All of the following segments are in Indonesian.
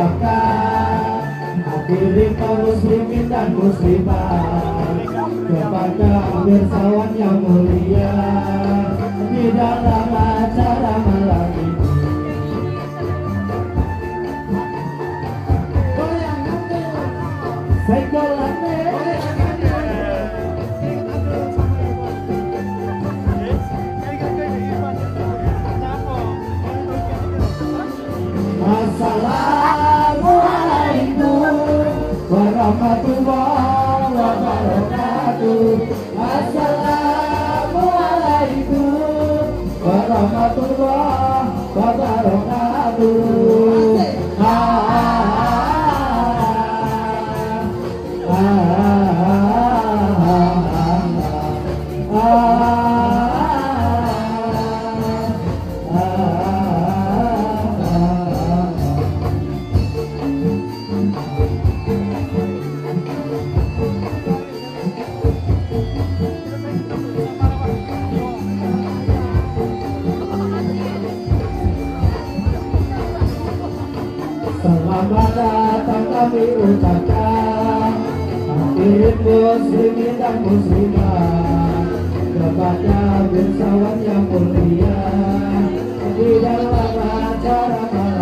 Ucapkan Hadirin kaum muslimin dan muslimat Kepada wirsawan yang mulia Di dalam acara malam ini warahmatullahi wabarakatuh. Assalamualaikum warahmatullahi wabarakatuh. Ah, ah, ah, Selamat datang kami ucapkan Hadirin muslimin dan muslimat Kepada wirsawan yang mulia Di dalam acara malam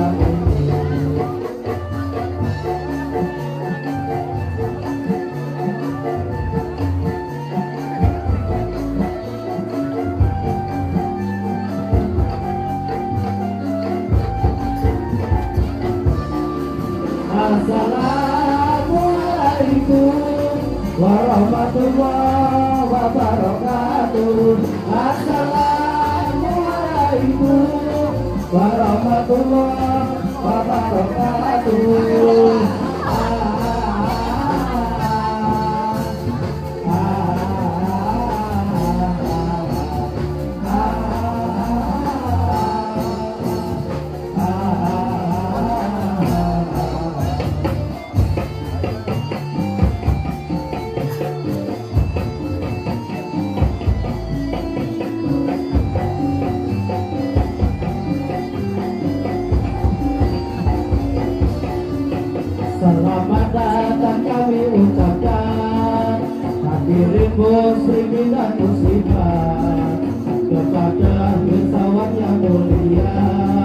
warahmatullahi wabarakatuh. Assalamualaikum warahmatullahi wabarakatuh Muslimin dan muslimat Kepada wisatawan yang mulia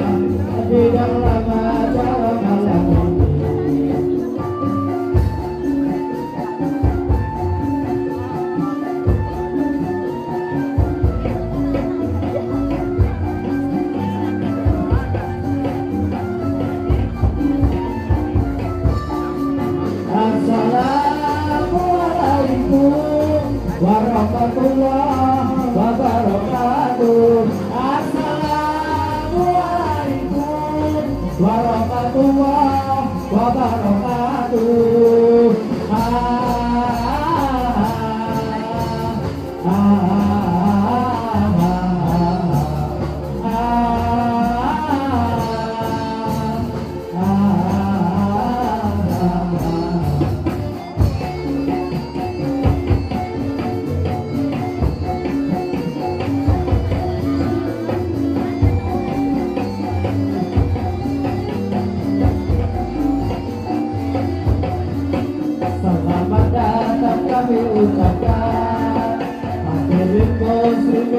warahmatullahi wabarakatuh. Assalamualaikum warahmatullahi wabarakatuh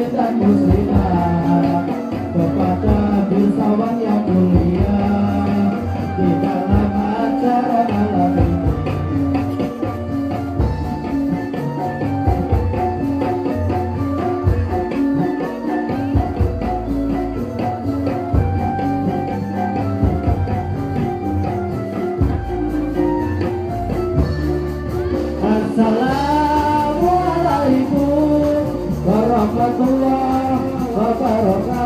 muslimin dan warahmatullahi wabarakatuh